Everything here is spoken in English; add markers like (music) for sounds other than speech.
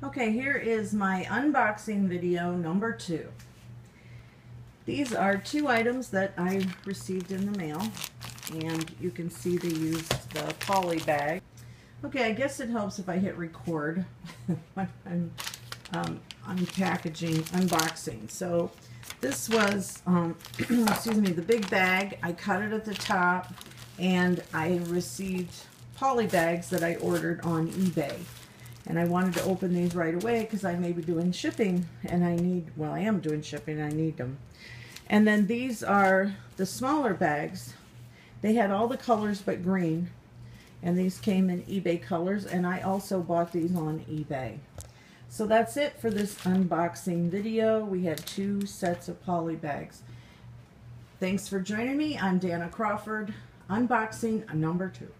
Okay, here is my unboxing video number two. These are two items that I received in the mail, and you can see they used the poly bag. Okay, I guess it helps if I hit record (laughs) when I'm um, unpackaging, unboxing. So this was, um, (clears throat) excuse me, the big bag. I cut it at the top, and I received poly bags that I ordered on eBay and I wanted to open these right away because I may be doing shipping and I need, well I am doing shipping, I need them. And then these are the smaller bags. They had all the colors but green and these came in eBay colors and I also bought these on eBay. So that's it for this unboxing video. We had two sets of poly bags. Thanks for joining me. I'm Danna Crawford, unboxing number two.